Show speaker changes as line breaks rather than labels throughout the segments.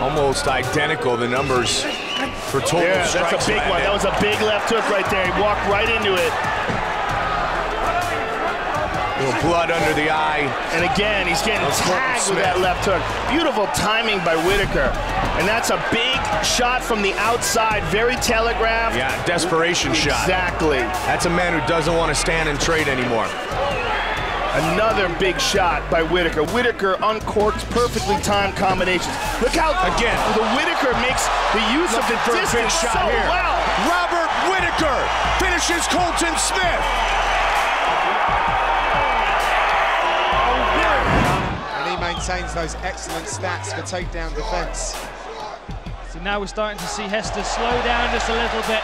Almost identical, the numbers for total
Yeah, that's a big one. That was a big left hook right there. He walked right into it.
little blood under the eye.
And again, he's getting
That's
tagged with that left hook. Beautiful timing by Whittaker. And that's a big shot from the outside, very telegraphed.
Yeah, desperation shot.
Exactly.
That's a man who doesn't want to stand and trade anymore.
Another big shot by Whittaker. Whittaker uncorks perfectly timed combinations. Look how
Again.
the Whittaker makes the use of the
for
distance
shot
so
here.
well.
Robert Whittaker finishes Colton Smith.
And he maintains those excellent stats for takedown defense.
So now we're starting to see Hester slow down just a little bit.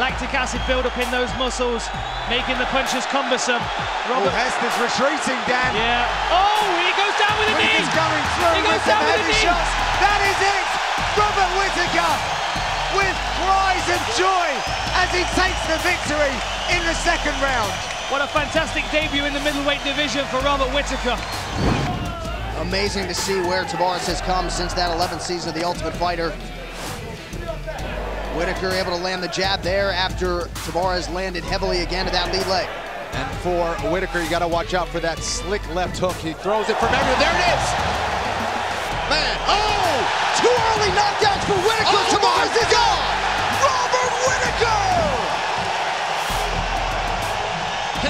Lactic acid build up in those muscles, making the punches cumbersome.
Oh,
Robert,
Hester's retreating, Dan.
yeah. Oh, he goes down with a knee.
He's coming through
He goes
with some
down with a
heavy
knee.
shots. That is it! Robert Whittaker with cries of joy as he takes the victory in the second round.
What a fantastic debut in the middleweight division for Robert Whittaker.
Amazing to see where Tavares has come since that 11th season of The Ultimate Fighter. Whittaker able to land the jab there after Tavares landed heavily again to that lead leg.
And for Whittaker, you got to watch out for that slick left hook. He throws it from everywhere. There it is! Man, oh!
Two early knockdowns for Whittaker.
Oh
Tavares is
God!
Robert Whittaker!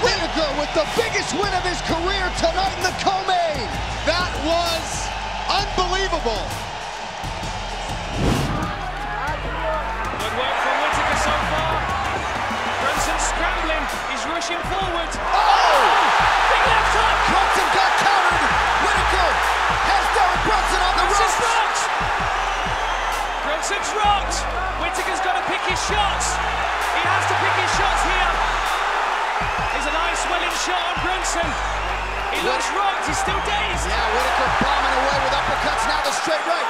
Whittaker with the biggest win of his career tonight in the co-main.
That was unbelievable.
He's rushing forward.
Oh! oh!
Big left hook.
Brunson got countered. Whittaker has Derek Brunson on the
Brunson's
ropes.
rocked. Brunson's rocked. Whittaker's got to pick his shots. He has to pick his shots here. There's a nice swelling shot on Brunson. He looks rocked. He's still dazed.
Yeah, Whittaker bombing away with uppercuts. Now the straight right.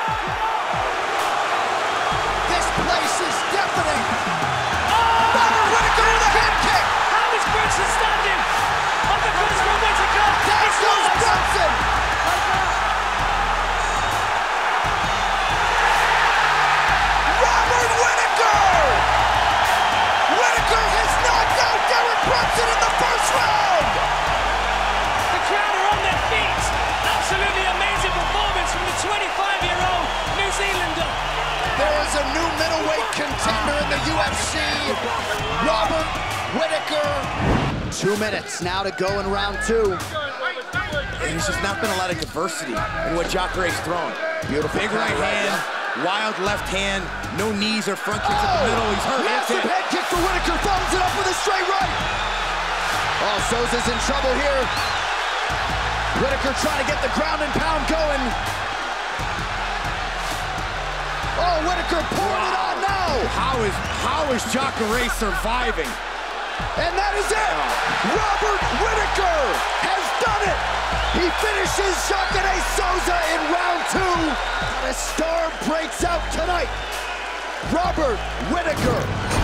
In the UFC, Robert Whittaker. Two minutes now to go in round two.
There's just not been a lot of diversity in what Jacare's thrown.
Beautiful
Big right hand, wild left hand, no knees or front kicks at the oh, middle. He's hurt.
Massive head kick for Whittaker, follows it up with a straight right. Oh, Souza's in trouble here. Whittaker trying to get the ground and pound going. Oh, Whittaker pouring it on now.
How is how is Jacare surviving?
And that is it. Oh. Robert Whittaker has done it. He finishes Jacare Souza in round two. A star breaks out tonight. Robert Whittaker